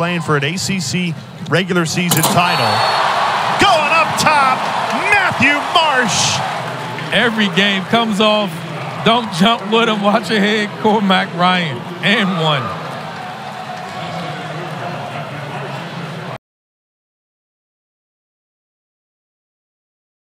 playing for an ACC regular season title. Going up top, Matthew Marsh. Every game comes off. Don't jump with him. Watch ahead, head, Cormac Ryan. And one.